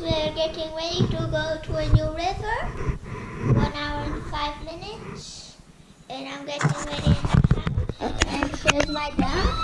we're getting ready to go to a new river. One hour and five minutes. And I'm getting ready. And here's my dog.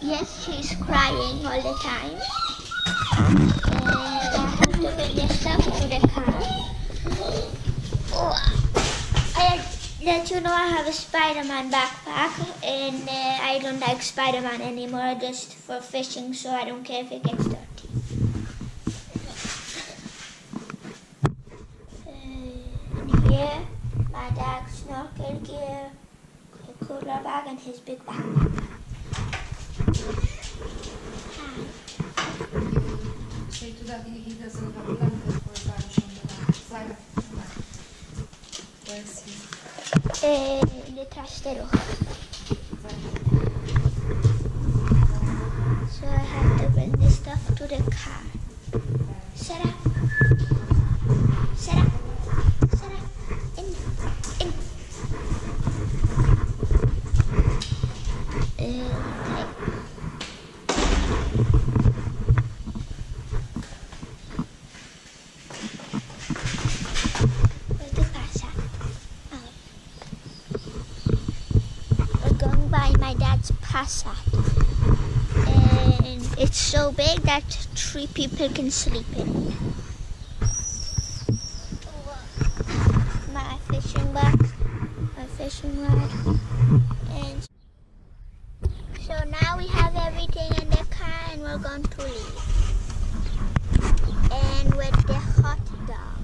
Yes, she's crying all the time. And I have to bring the stuff to the car. Oh, I let you know I have a Spider-Man backpack and uh, I don't like Spider-Man anymore just for fishing so I don't care if it gets here, my dad's snorkel gear, a cooler bag and his big bag. Hi. Say to Daddy he doesn't have a blanket for lunch on the side. Where's he? Eh, detrás del ojo. So I have to bring this stuff to the car. Set up. Set up. Set up. In. In. Eh, ¿Qué pasa? Oh. We're going by my dad's Passat. And it's so big that three people can sleep in it. My fishing box, my fishing rod, and so now we have everything in the car and we're going to leave. And with the hot dog.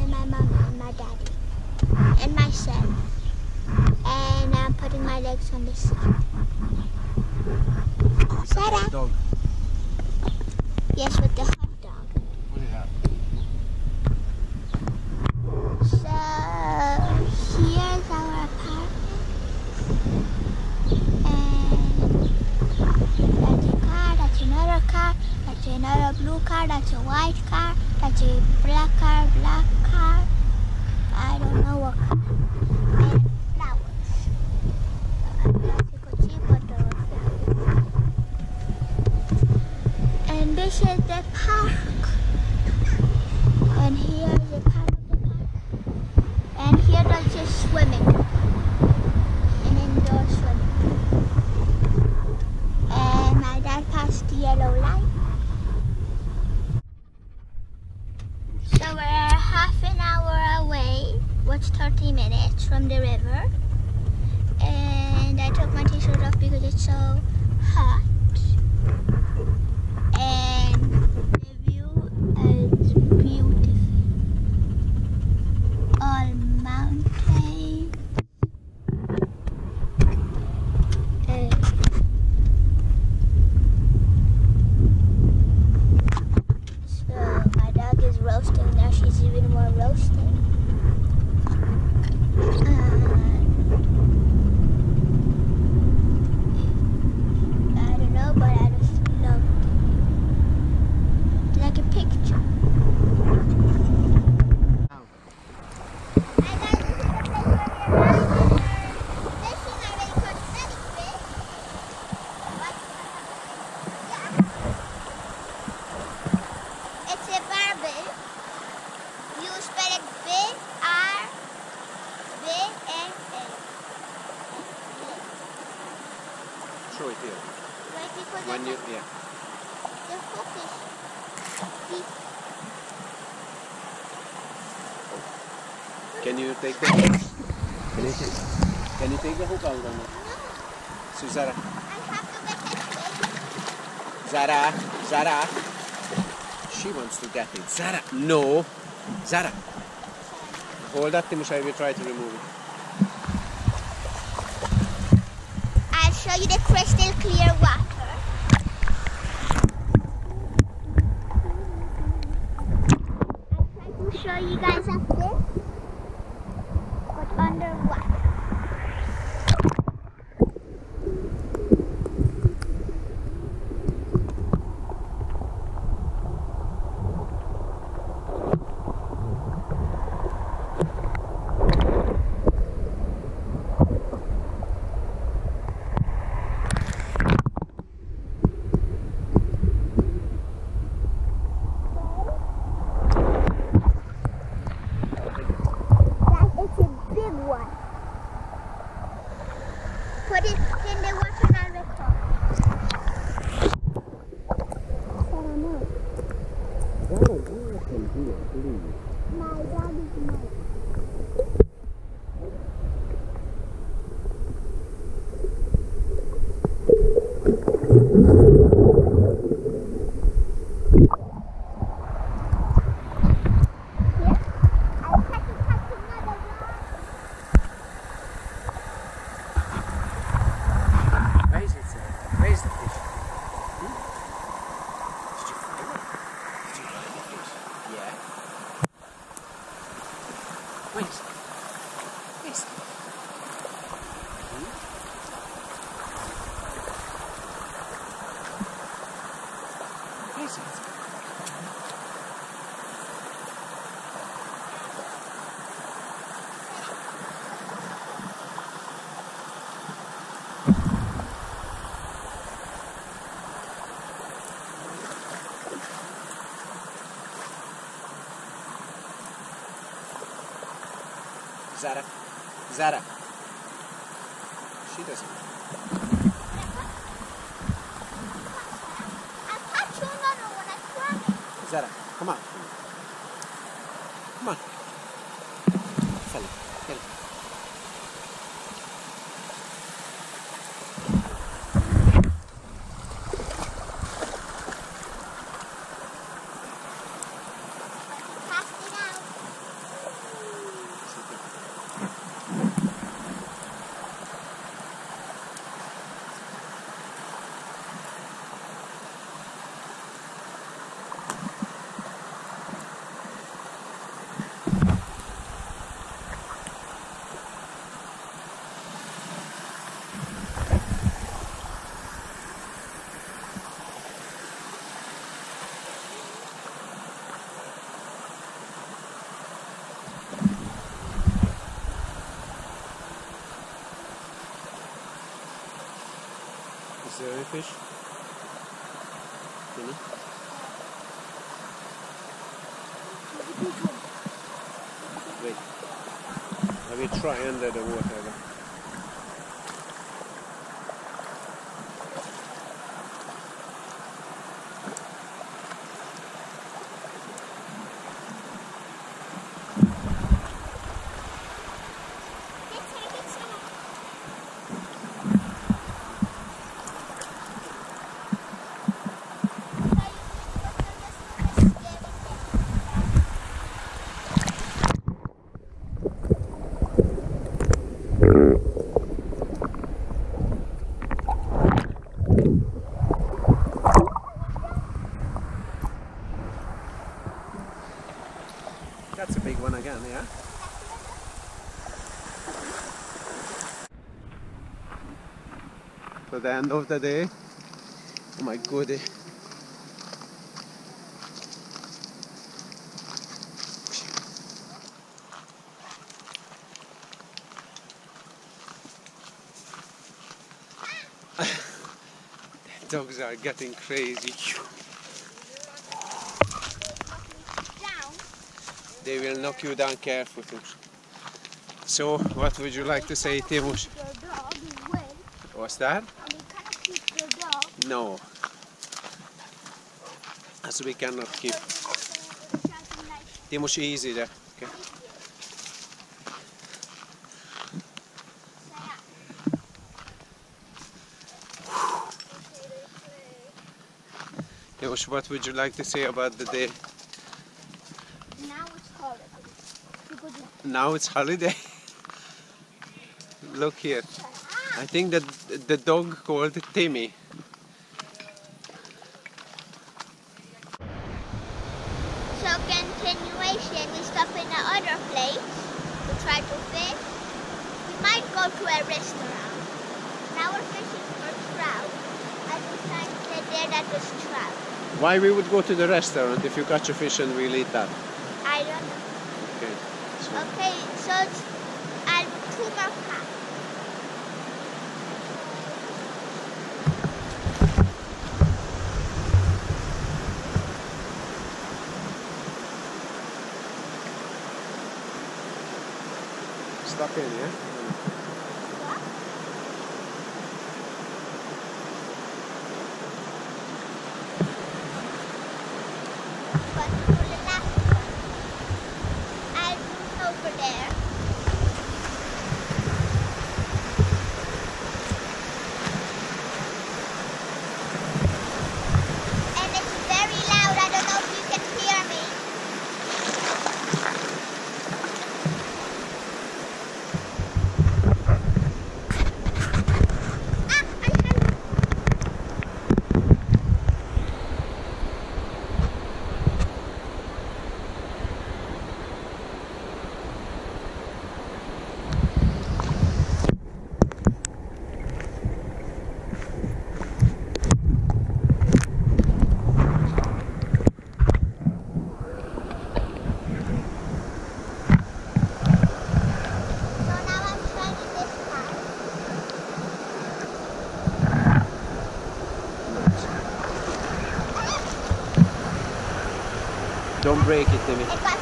And my mom and my daddy. And myself. And I'm putting my legs on the seat. Sarah. Dog. Yes, with the hot dog. What is that? So here's our apartment. And that's a car, that's another car, that's another blue car, that's a white car, that's a black car, black car. I don't know what car. And this is the park. And here is a part of the park. And here there's just swimming. An indoor swimming. And my dad passed the yellow light. So we're half an hour away, what's 30 minutes from the river. And I took my t-shirt off because it's so hot. And the view is beautiful. All mountains. Uh, So my dog is roasting now. She's even more roasting. And I don't know, but I just love it. Like a picture. Hi guys, this is the place where we are fishing. I really caught many fish. What? Yeah. It's a barbel. You spell it B R B L L. Show it here. Right because When the, you, yeah. the hook is deep. Can you take the hook? Can you take, can you take the hook out of it? So Zara, I have to get it. Zara, Zara. She wants to get it. Zara, no. Zara. Hold that thing, I will try to remove it. I'll show you the crystal clear water. I'll try to show you guys up this, but underwater. Put it in the water and record. My dog is mine. Yeah, I catch it, catch another dog. Where is it, sir? Where is the fish? Hmm? Did you find it? Did you find the fish? Yeah. Where is it? Where is it? Hmm? Where is it? Zara. Zara. She doesn't. Zara, come on. Come on. Fella, get it. Any fish? Any? Wait. Have you tried under the So the end of the day. Oh my goodie. Dogs are getting crazy. They will knock you down careful. Timus. So, what would you like to say, Timus? The dog will, What's that? and we cannot keep the dog. No. As we cannot keep Something like easy there. Okay. Timus, what would you like to say about the day? Now it's holiday. Now it's holiday. Look here. I think that the dog called Timmy. So continuation, we stop in the other place to try to fish. We might go to a restaurant. Now we're fishing for trout. And we find that there that was trout. Why we would go to the restaurant if you catch a fish and we'll eat that? I don't know. Okay. So, Okay, so I'll do two more packs. back in. But for the last one, I'll over there. Break it, Timmy. It got